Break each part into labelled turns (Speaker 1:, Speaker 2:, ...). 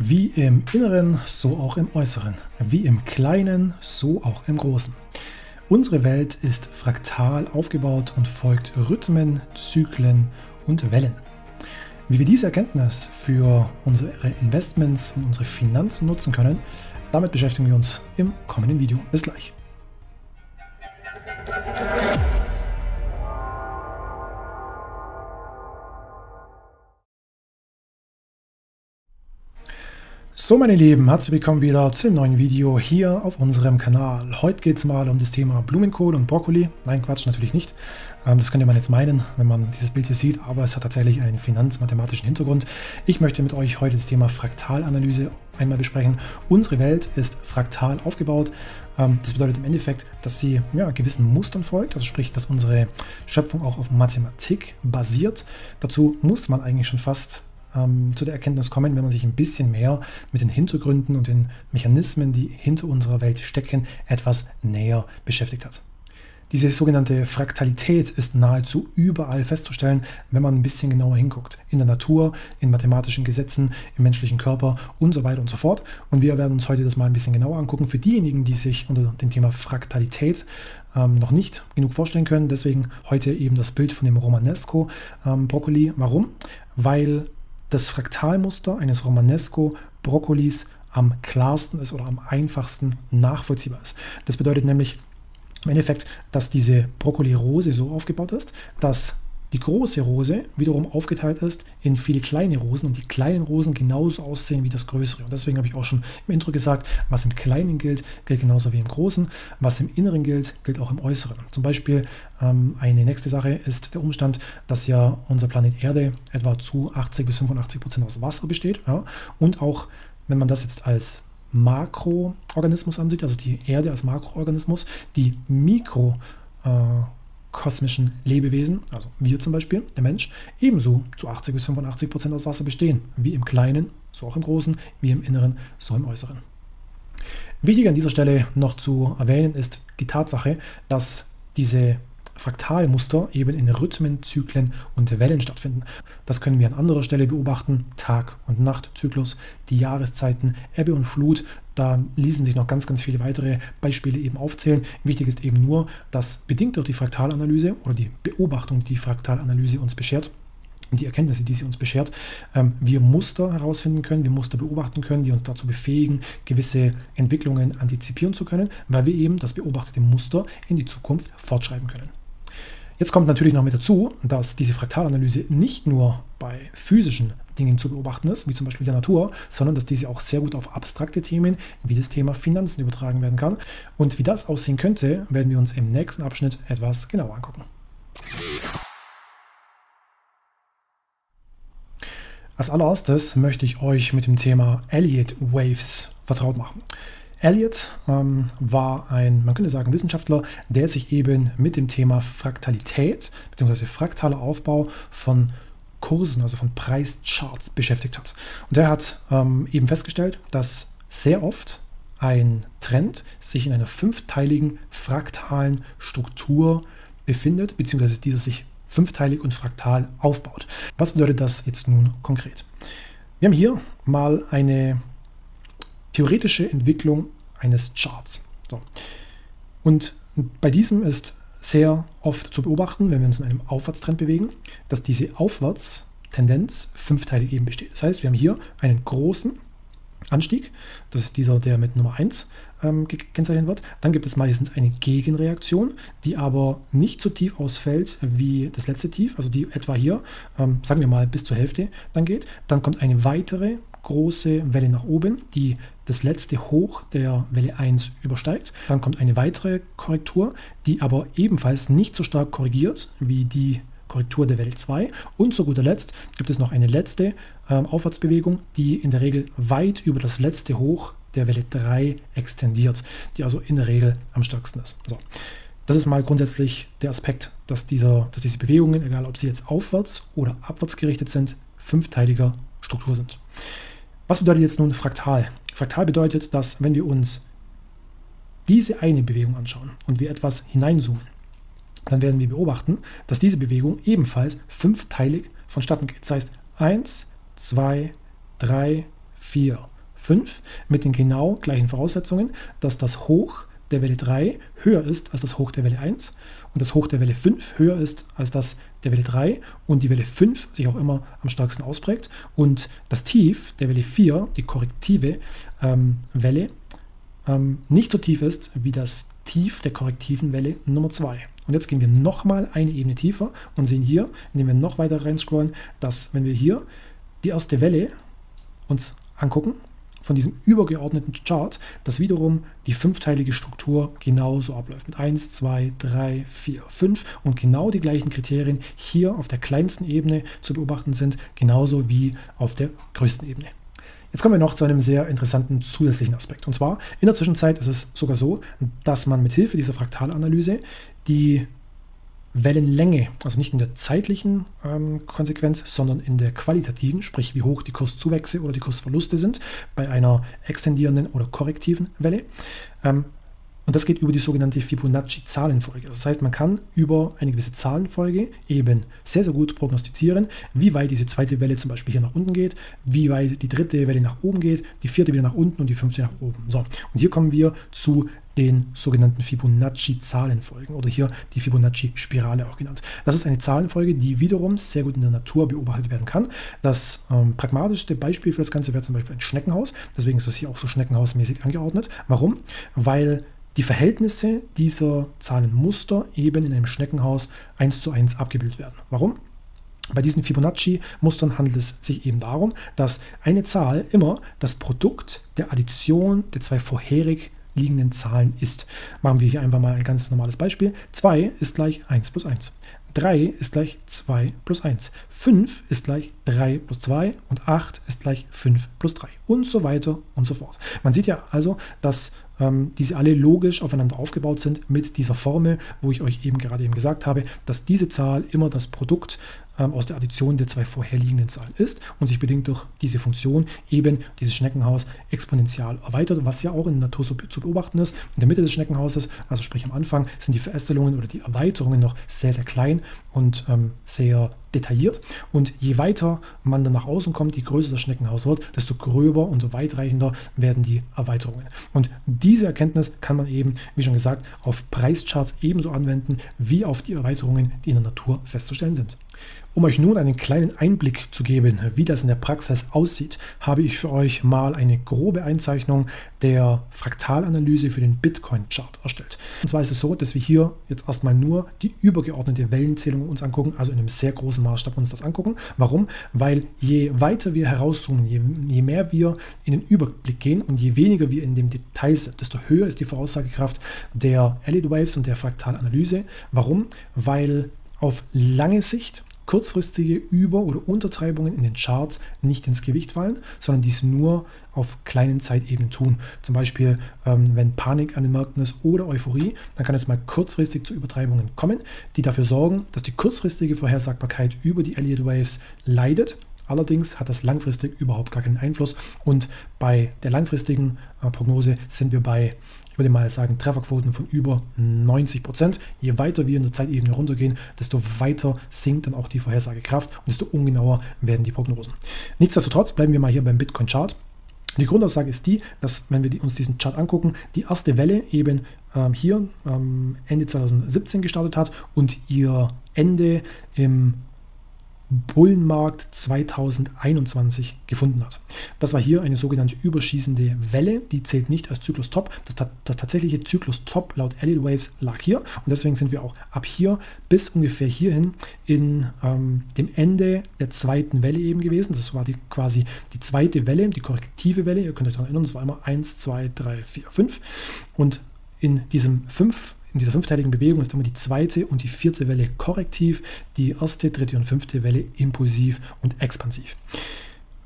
Speaker 1: Wie im Inneren, so auch im Äußeren. Wie im Kleinen, so auch im Großen. Unsere Welt ist fraktal aufgebaut und folgt Rhythmen, Zyklen und Wellen. Wie wir diese Erkenntnis für unsere Investments und unsere Finanzen nutzen können, damit beschäftigen wir uns im kommenden Video. Bis gleich. So meine Lieben, herzlich willkommen wieder zu einem neuen Video hier auf unserem Kanal. Heute geht es mal um das Thema Blumenkohl und Brokkoli. Nein, Quatsch, natürlich nicht. Ähm, das könnte man jetzt meinen, wenn man dieses Bild hier sieht, aber es hat tatsächlich einen finanzmathematischen Hintergrund. Ich möchte mit euch heute das Thema Fraktalanalyse einmal besprechen. Unsere Welt ist fraktal aufgebaut. Ähm, das bedeutet im Endeffekt, dass sie ja, gewissen Mustern folgt, also sprich, dass unsere Schöpfung auch auf Mathematik basiert. Dazu muss man eigentlich schon fast ähm, zu der Erkenntnis kommen, wenn man sich ein bisschen mehr mit den Hintergründen und den Mechanismen, die hinter unserer Welt stecken, etwas näher beschäftigt hat. Diese sogenannte Fraktalität ist nahezu überall festzustellen, wenn man ein bisschen genauer hinguckt. In der Natur, in mathematischen Gesetzen, im menschlichen Körper und so weiter und so fort. Und wir werden uns heute das mal ein bisschen genauer angucken. Für diejenigen, die sich unter dem Thema Fraktalität ähm, noch nicht genug vorstellen können, deswegen heute eben das Bild von dem Romanesco ähm. Warum? Weil das Fraktalmuster eines Romanesco-Brokkolis am klarsten ist oder am einfachsten nachvollziehbar ist. Das bedeutet nämlich im Endeffekt, dass diese Brokkoli-Rose so aufgebaut ist, dass die große Rose wiederum aufgeteilt ist in viele kleine Rosen und die kleinen Rosen genauso aussehen wie das größere. Und deswegen habe ich auch schon im Intro gesagt, was im Kleinen gilt, gilt genauso wie im Großen. Was im Inneren gilt, gilt auch im Äußeren. Zum Beispiel ähm, eine nächste Sache ist der Umstand, dass ja unser Planet Erde etwa zu 80 bis 85 Prozent aus Wasser besteht. Ja? Und auch wenn man das jetzt als Makroorganismus ansieht, also die Erde als Makroorganismus, die Mikro äh, kosmischen Lebewesen, also wir zum Beispiel, der Mensch, ebenso zu 80 bis 85 Prozent aus Wasser bestehen, wie im Kleinen, so auch im Großen, wie im Inneren, so im Äußeren. Wichtig an dieser Stelle noch zu erwähnen ist die Tatsache, dass diese Fraktalmuster eben in Rhythmen, Zyklen und Wellen stattfinden. Das können wir an anderer Stelle beobachten. Tag- und Nachtzyklus, die Jahreszeiten, Ebbe und Flut. Da ließen sich noch ganz, ganz viele weitere Beispiele eben aufzählen. Wichtig ist eben nur, dass bedingt durch die Fraktalanalyse oder die Beobachtung, die Fraktalanalyse uns beschert, die Erkenntnisse, die sie uns beschert, ähm, wir Muster herausfinden können, wir Muster beobachten können, die uns dazu befähigen, gewisse Entwicklungen antizipieren zu können, weil wir eben das beobachtete Muster in die Zukunft fortschreiben können. Jetzt kommt natürlich noch mit dazu, dass diese Fraktalanalyse nicht nur bei physischen Dingen zu beobachten ist, wie zum Beispiel der Natur, sondern dass diese auch sehr gut auf abstrakte Themen wie das Thema Finanzen übertragen werden kann. Und wie das aussehen könnte, werden wir uns im nächsten Abschnitt etwas genauer angucken. Als allererstes möchte ich euch mit dem Thema Elliott Waves vertraut machen. Elliot ähm, war ein, man könnte sagen, Wissenschaftler, der sich eben mit dem Thema Fraktalität bzw. fraktaler Aufbau von Kursen, also von Preischarts beschäftigt hat. Und er hat ähm, eben festgestellt, dass sehr oft ein Trend sich in einer fünfteiligen fraktalen Struktur befindet, beziehungsweise dieser sich fünfteilig und fraktal aufbaut. Was bedeutet das jetzt nun konkret? Wir haben hier mal eine theoretische Entwicklung eines Charts. So. Und bei diesem ist sehr oft zu beobachten, wenn wir uns in einem Aufwärtstrend bewegen, dass diese Aufwärtstendenz fünfteilig eben besteht. Das heißt, wir haben hier einen großen Anstieg, das ist dieser, der mit Nummer 1 ähm, gekennzeichnet wird. Dann gibt es meistens eine Gegenreaktion, die aber nicht so tief ausfällt wie das letzte Tief, also die etwa hier, ähm, sagen wir mal, bis zur Hälfte dann geht. Dann kommt eine weitere große Welle nach oben, die das letzte Hoch der Welle 1 übersteigt. Dann kommt eine weitere Korrektur, die aber ebenfalls nicht so stark korrigiert wie die Korrektur der Welle 2. Und zu guter Letzt gibt es noch eine letzte äh, Aufwärtsbewegung, die in der Regel weit über das letzte Hoch der Welle 3 extendiert, die also in der Regel am stärksten ist. So. Das ist mal grundsätzlich der Aspekt, dass, dieser, dass diese Bewegungen, egal ob sie jetzt aufwärts oder abwärts gerichtet sind, fünfteiliger Struktur sind. Was bedeutet jetzt nun fraktal? Fraktal bedeutet, dass wenn wir uns diese eine Bewegung anschauen und wir etwas hineinzoomen, dann werden wir beobachten, dass diese Bewegung ebenfalls fünfteilig vonstatten geht. Das heißt 1, 2, 3, 4, 5 mit den genau gleichen Voraussetzungen, dass das Hoch der Welle 3 höher ist als das Hoch der Welle 1 und das Hoch der Welle 5 höher ist als das der Welle 3 und die Welle 5 sich auch immer am stärksten ausprägt und das Tief der Welle 4, die korrektive ähm, Welle, ähm, nicht so tief ist wie das Tief der korrektiven Welle Nummer 2. Und jetzt gehen wir nochmal eine Ebene tiefer und sehen hier, indem wir noch weiter reinscrollen, dass wenn wir hier die erste Welle uns angucken, von diesem übergeordneten Chart, dass wiederum die fünfteilige Struktur genauso abläuft. Mit 1, 2, 3, 4, 5 und genau die gleichen Kriterien hier auf der kleinsten Ebene zu beobachten sind, genauso wie auf der größten Ebene. Jetzt kommen wir noch zu einem sehr interessanten zusätzlichen Aspekt. Und zwar in der Zwischenzeit ist es sogar so, dass man mit Hilfe dieser Fraktalanalyse die Wellenlänge, also nicht in der zeitlichen ähm, Konsequenz, sondern in der qualitativen, sprich wie hoch die Kurszuwächse oder die Kursverluste sind bei einer extendierenden oder korrektiven Welle. Ähm, und das geht über die sogenannte Fibonacci-Zahlenfolge. Das heißt, man kann über eine gewisse Zahlenfolge eben sehr, sehr gut prognostizieren, wie weit diese zweite Welle zum Beispiel hier nach unten geht, wie weit die dritte Welle nach oben geht, die vierte wieder nach unten und die fünfte nach oben. So, und hier kommen wir zu den sogenannten Fibonacci-Zahlenfolgen oder hier die Fibonacci-Spirale auch genannt. Das ist eine Zahlenfolge, die wiederum sehr gut in der Natur beobachtet werden kann. Das ähm, pragmatischste Beispiel für das Ganze wäre zum Beispiel ein Schneckenhaus. Deswegen ist das hier auch so schneckenhausmäßig angeordnet. Warum? Weil die Verhältnisse dieser Zahlenmuster eben in einem Schneckenhaus eins zu eins abgebildet werden. Warum? Bei diesen Fibonacci-Mustern handelt es sich eben darum, dass eine Zahl immer das Produkt der Addition der zwei vorherig liegenden Zahlen ist. Machen wir hier einfach mal ein ganz normales Beispiel. 2 ist gleich 1 plus 1. 3 ist gleich 2 plus 1. 5 ist gleich 3 plus 2 und 8 ist gleich 5 plus 3 und so weiter und so fort. Man sieht ja also, dass ähm, diese alle logisch aufeinander aufgebaut sind mit dieser Formel, wo ich euch eben gerade eben gesagt habe, dass diese Zahl immer das Produkt ähm, aus der Addition der zwei vorherliegenden Zahlen ist und sich bedingt durch diese Funktion eben dieses Schneckenhaus exponentiell erweitert, was ja auch in der Natur so zu beobachten ist. In der Mitte des Schneckenhauses, also sprich am Anfang, sind die Verästelungen oder die Erweiterungen noch sehr, sehr klein und ähm, sehr detailliert. Und je weiter man dann nach außen kommt, je größer das Schneckenhaus wird, desto gröber und weitreichender werden die Erweiterungen. Und diese Erkenntnis kann man eben, wie schon gesagt, auf Preischarts ebenso anwenden wie auf die Erweiterungen, die in der Natur festzustellen sind. Um euch nun einen kleinen Einblick zu geben, wie das in der Praxis aussieht, habe ich für euch mal eine grobe Einzeichnung der Fraktalanalyse für den Bitcoin-Chart erstellt. Und zwar ist es so, dass wir hier jetzt erstmal nur die übergeordnete Wellenzählung uns angucken, also in einem sehr großen Maßstab uns das angucken. Warum? Weil je weiter wir herauszoomen, je, je mehr wir in den Überblick gehen und je weniger wir in dem Detail sind, desto höher ist die Voraussagekraft der LED Waves und der Fraktalanalyse. Warum? Weil auf lange Sicht kurzfristige Über- oder Untertreibungen in den Charts nicht ins Gewicht fallen, sondern dies nur auf kleinen Zeitebenen tun. Zum Beispiel, ähm, wenn Panik an den Märkten ist oder Euphorie, dann kann es mal kurzfristig zu Übertreibungen kommen, die dafür sorgen, dass die kurzfristige Vorhersagbarkeit über die Elliott Waves leidet. Allerdings hat das langfristig überhaupt gar keinen Einfluss und bei der langfristigen äh, Prognose sind wir bei ich würde mal sagen, Trefferquoten von über 90 Prozent. Je weiter wir in der Zeitebene runtergehen, desto weiter sinkt dann auch die Vorhersagekraft und desto ungenauer werden die Prognosen. Nichtsdestotrotz bleiben wir mal hier beim Bitcoin-Chart. Die Grundaussage ist die, dass, wenn wir uns diesen Chart angucken, die erste Welle eben ähm, hier ähm, Ende 2017 gestartet hat und ihr Ende im Bullenmarkt 2021 gefunden hat. Das war hier eine sogenannte überschießende Welle, die zählt nicht als Zyklus Top. Das, das tatsächliche Zyklus Top laut Elliott Waves lag hier und deswegen sind wir auch ab hier bis ungefähr hierhin in ähm, dem Ende der zweiten Welle eben gewesen. Das war die, quasi die zweite Welle, die korrektive Welle. Ihr könnt euch daran erinnern, es war immer 1, 2, 3, 4, 5 und in diesem 5 in dieser fünfteiligen Bewegung ist immer die zweite und die vierte Welle korrektiv, die erste, dritte und fünfte Welle impulsiv und expansiv.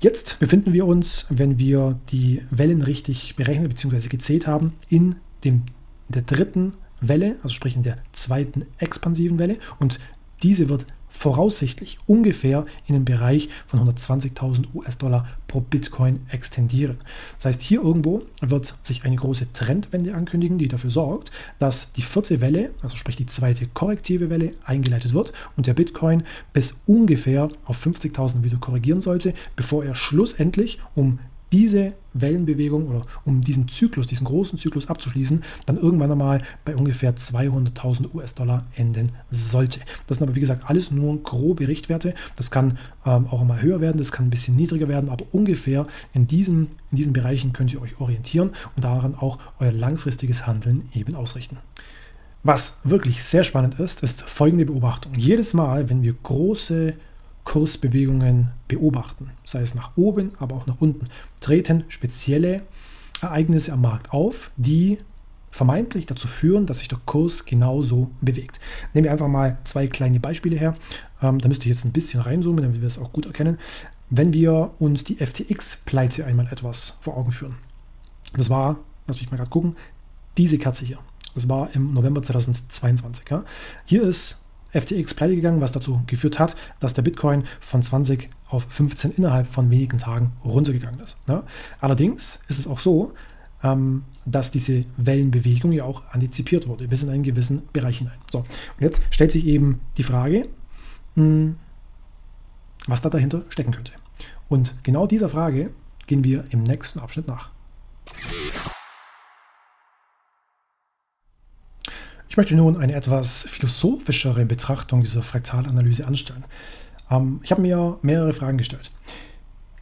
Speaker 1: Jetzt befinden wir uns, wenn wir die Wellen richtig berechnet bzw. gezählt haben, in, dem, der dritten Welle, also sprich in der zweiten expansiven Welle und diese wird voraussichtlich ungefähr in den Bereich von 120.000 US-Dollar pro Bitcoin extendieren. Das heißt, hier irgendwo wird sich eine große Trendwende ankündigen, die dafür sorgt, dass die vierte Welle, also sprich die zweite korrektive Welle, eingeleitet wird und der Bitcoin bis ungefähr auf 50.000 wieder korrigieren sollte, bevor er schlussendlich um diese Wellenbewegung oder um diesen Zyklus, diesen großen Zyklus abzuschließen, dann irgendwann einmal bei ungefähr 200.000 US-Dollar enden sollte. Das sind aber wie gesagt alles nur grobe Richtwerte. Das kann ähm, auch mal höher werden, das kann ein bisschen niedriger werden, aber ungefähr in diesen, in diesen Bereichen könnt ihr euch orientieren und daran auch euer langfristiges Handeln eben ausrichten. Was wirklich sehr spannend ist, ist folgende Beobachtung. Jedes Mal, wenn wir große Kursbewegungen beobachten, sei es nach oben, aber auch nach unten, treten spezielle Ereignisse am Markt auf, die vermeintlich dazu führen, dass sich der Kurs genauso bewegt. Nehmen wir einfach mal zwei kleine Beispiele her. Ähm, da müsst ihr jetzt ein bisschen reinzoomen, damit wir es auch gut erkennen. Wenn wir uns die FTX-Pleite einmal etwas vor Augen führen. Das war, lass mich mal gerade gucken, diese Katze hier. Das war im November 2022. Ja. Hier ist FTX pleite gegangen, was dazu geführt hat, dass der Bitcoin von 20 auf 15 innerhalb von wenigen Tagen runtergegangen ist. Ja. Allerdings ist es auch so, ähm, dass diese Wellenbewegung ja auch antizipiert wurde, bis in einen gewissen Bereich hinein. So, und jetzt stellt sich eben die Frage, mh, hm, was da dahinter stecken könnte. Und genau dieser Frage gehen wir im nächsten Abschnitt nach. Ich möchte nun eine etwas philosophischere Betrachtung dieser Fraktalanalyse anstellen. Ähm, ich habe mir mehrere Fragen gestellt.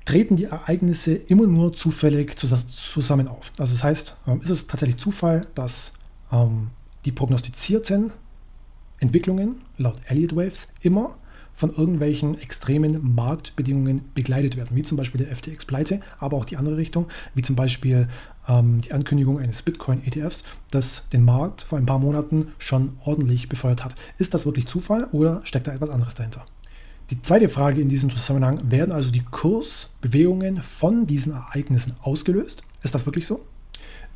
Speaker 1: Treten die Ereignisse immer nur zufällig zusammen auf? Also das heißt, ähm, ist es tatsächlich Zufall, dass ähm, die prognostizierten Entwicklungen laut Elliott Waves immer von irgendwelchen extremen Marktbedingungen begleitet werden, wie zum Beispiel der FTX-Pleite, aber auch die andere Richtung, wie zum Beispiel ähm, die Ankündigung eines Bitcoin-ETFs, das den Markt vor ein paar Monaten schon ordentlich befeuert hat. Ist das wirklich Zufall oder steckt da etwas anderes dahinter? Die zweite Frage in diesem Zusammenhang, werden also die Kursbewegungen von diesen Ereignissen ausgelöst? Ist das wirklich so?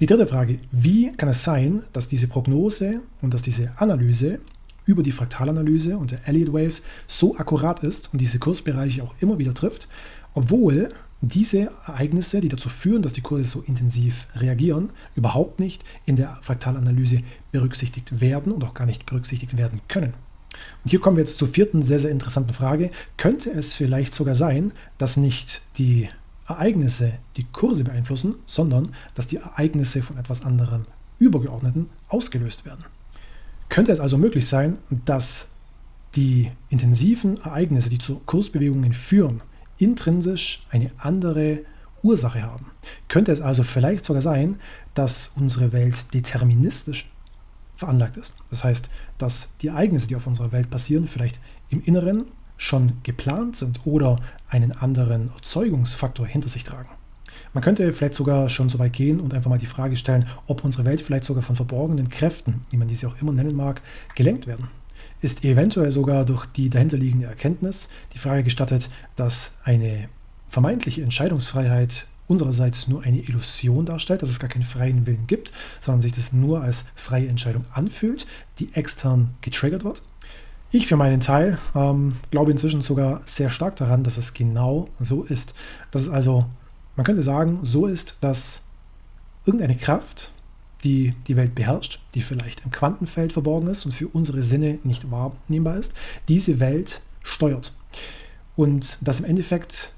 Speaker 1: Die dritte Frage, wie kann es sein, dass diese Prognose und dass diese Analyse über die Fraktalanalyse und der Elliott Waves so akkurat ist und diese Kursbereiche auch immer wieder trifft, obwohl diese Ereignisse, die dazu führen, dass die Kurse so intensiv reagieren, überhaupt nicht in der Fraktalanalyse berücksichtigt werden und auch gar nicht berücksichtigt werden können. Und hier kommen wir jetzt zur vierten sehr, sehr interessanten Frage. Könnte es vielleicht sogar sein, dass nicht die Ereignisse die Kurse beeinflussen, sondern dass die Ereignisse von etwas anderem Übergeordneten ausgelöst werden? Könnte es also möglich sein, dass die intensiven Ereignisse, die zu Kursbewegungen führen, intrinsisch eine andere Ursache haben? Könnte es also vielleicht sogar sein, dass unsere Welt deterministisch veranlagt ist? Das heißt, dass die Ereignisse, die auf unserer Welt passieren, vielleicht im Inneren schon geplant sind oder einen anderen Erzeugungsfaktor hinter sich tragen. Man könnte vielleicht sogar schon so weit gehen und einfach mal die Frage stellen, ob unsere Welt vielleicht sogar von verborgenen Kräften, wie man diese auch immer nennen mag, gelenkt werden. Ist eventuell sogar durch die dahinterliegende Erkenntnis die Frage gestattet, dass eine vermeintliche Entscheidungsfreiheit unsererseits nur eine Illusion darstellt, dass es gar keinen freien Willen gibt, sondern sich das nur als freie Entscheidung anfühlt, die extern getriggert wird? Ich für meinen Teil ähm, glaube inzwischen sogar sehr stark daran, dass es genau so ist. Dass es also man könnte sagen, so ist, dass irgendeine Kraft, die die Welt beherrscht, die vielleicht im Quantenfeld verborgen ist und für unsere Sinne nicht wahrnehmbar ist, diese Welt steuert. Und dass im Endeffekt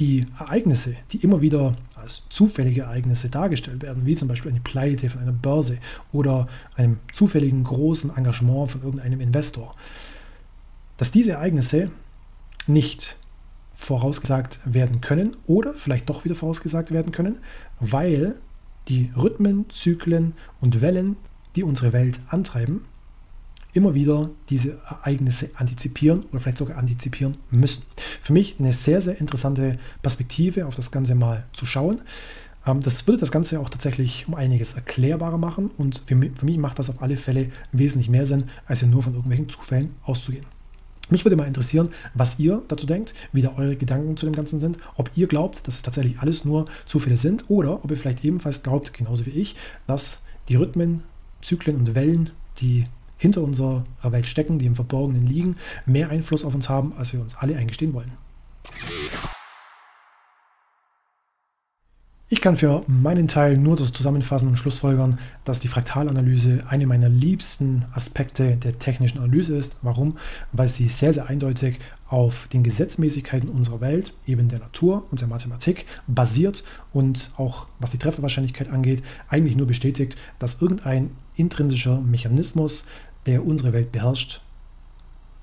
Speaker 1: die Ereignisse, die immer wieder als zufällige Ereignisse dargestellt werden, wie zum Beispiel eine Pleite von einer Börse oder einem zufälligen großen Engagement von irgendeinem Investor, dass diese Ereignisse nicht vorausgesagt werden können oder vielleicht doch wieder vorausgesagt werden können, weil die Rhythmen, Zyklen und Wellen, die unsere Welt antreiben, immer wieder diese Ereignisse antizipieren oder vielleicht sogar antizipieren müssen. Für mich eine sehr, sehr interessante Perspektive auf das Ganze mal zu schauen. Ähm, das würde das Ganze auch tatsächlich um einiges erklärbarer machen und für mich macht das auf alle Fälle wesentlich mehr Sinn, als nur von irgendwelchen Zufällen auszugehen. Mich würde mal interessieren, was ihr dazu denkt, wie da eure Gedanken zu dem Ganzen sind, ob ihr glaubt, dass es tatsächlich alles nur Zufälle sind oder ob ihr vielleicht ebenfalls glaubt, genauso wie ich, dass die Rhythmen, Zyklen und Wellen, die hinter unserer Welt stecken, die im Verborgenen liegen, mehr Einfluss auf uns haben, als wir uns alle eingestehen wollen. Ich kann für meinen Teil nur das zusammenfassen und schlussfolgern, dass die Fraktalanalyse eine meiner liebsten Aspekte der technischen Analyse ist. Warum? Weil sie sehr, sehr eindeutig auf den Gesetzmäßigkeiten unserer Welt, eben der Natur und der Mathematik, basiert und auch was die Trefferwahrscheinlichkeit angeht, eigentlich nur bestätigt, dass irgendein intrinsischer Mechanismus, der unsere Welt beherrscht,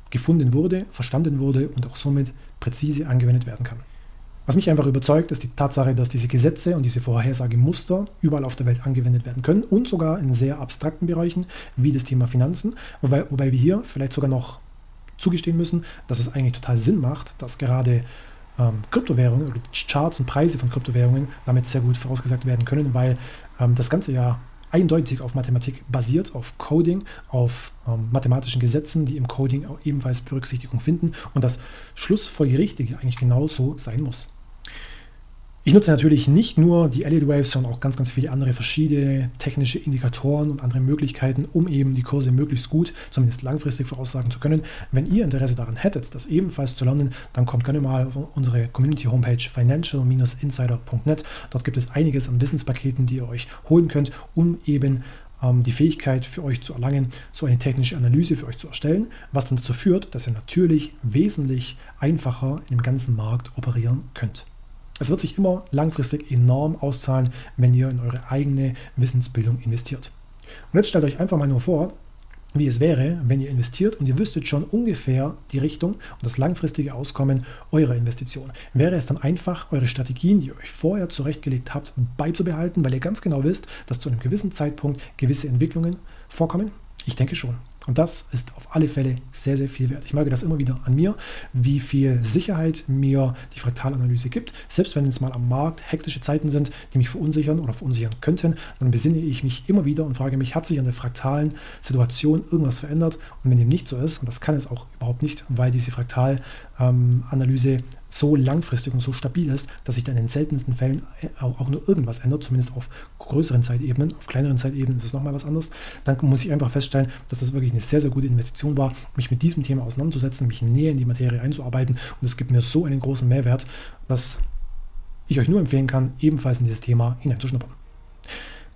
Speaker 1: gefunden wurde, verstanden wurde und auch somit präzise angewendet werden kann. Was mich einfach überzeugt, ist die Tatsache, dass diese Gesetze und diese Vorhersagemuster überall auf der Welt angewendet werden können und sogar in sehr abstrakten Bereichen wie das Thema Finanzen, wobei, wobei wir hier vielleicht sogar noch zugestehen müssen, dass es eigentlich total Sinn macht, dass gerade ähm, Kryptowährungen oder Charts und Preise von Kryptowährungen damit sehr gut vorausgesagt werden können, weil ähm, das Ganze ja eindeutig auf Mathematik basiert, auf Coding, auf ähm, mathematischen Gesetzen, die im Coding auch ebenfalls Berücksichtigung finden und das Schlussfolgerichtige eigentlich genauso sein muss. Ich nutze natürlich nicht nur die LED Waves, sondern auch ganz, ganz viele andere verschiedene technische Indikatoren und andere Möglichkeiten, um eben die Kurse möglichst gut, zumindest langfristig voraussagen zu können. Wenn ihr Interesse daran hättet, das ebenfalls zu lernen, dann kommt gerne mal auf unsere Community-Homepage financial-insider.net. Dort gibt es einiges an Wissenspaketen, die ihr euch holen könnt, um eben ähm, die Fähigkeit für euch zu erlangen, so eine technische Analyse für euch zu erstellen, was dann dazu führt, dass ihr natürlich wesentlich einfacher im ganzen Markt operieren könnt. Es wird sich immer langfristig enorm auszahlen, wenn ihr in eure eigene Wissensbildung investiert. Und jetzt stellt euch einfach mal nur vor, wie es wäre, wenn ihr investiert und ihr wüsstet schon ungefähr die Richtung und das langfristige Auskommen eurer Investition. Wäre es dann einfach, eure Strategien, die ihr euch vorher zurechtgelegt habt, beizubehalten, weil ihr ganz genau wisst, dass zu einem gewissen Zeitpunkt gewisse Entwicklungen vorkommen? Ich denke schon. Und das ist auf alle Fälle sehr, sehr viel wert. Ich merke das immer wieder an mir, wie viel Sicherheit mir die Fraktalanalyse gibt. Selbst wenn es mal am Markt hektische Zeiten sind, die mich verunsichern oder verunsichern könnten, dann besinne ich mich immer wieder und frage mich, hat sich an der fraktalen Situation irgendwas verändert? Und wenn dem nicht so ist, und das kann es auch überhaupt nicht, weil diese Fraktalanalyse so langfristig und so stabil ist, dass sich dann in den seltensten Fällen äh, auch nur irgendwas ändert, zumindest auf größeren Zeitebenen. Auf kleineren Zeitebenen ist es nochmal was anderes. Dann muss ich einfach feststellen, dass das wirklich eine sehr, sehr gute Investition war, mich mit diesem Thema auseinanderzusetzen, mich näher in die Materie einzuarbeiten. Und es gibt mir so einen großen Mehrwert, dass ich euch nur empfehlen kann, ebenfalls in dieses Thema hineinzuschnuppern.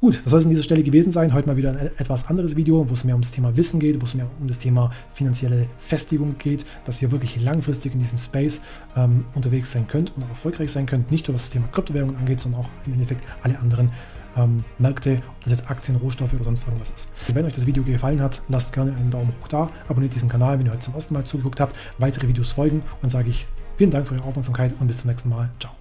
Speaker 1: Gut, das soll es an dieser Stelle gewesen sein. Heute mal wieder ein etwas anderes Video, wo es mehr um das Thema Wissen geht, wo es mehr um das Thema finanzielle Festigung geht, dass ihr wirklich langfristig in diesem Space ähm, unterwegs sein könnt und auch erfolgreich sein könnt. Nicht nur was das Thema Kryptowährungen angeht, sondern auch im Endeffekt alle anderen ähm, Märkte, ob das jetzt Aktien, Rohstoffe oder sonst irgendwas ist. Wenn euch das Video gefallen hat, lasst gerne einen Daumen hoch da, abonniert diesen Kanal, wenn ihr heute zum ersten Mal zugeguckt habt, weitere Videos folgen und sage ich vielen Dank für eure Aufmerksamkeit und bis zum nächsten Mal. Ciao.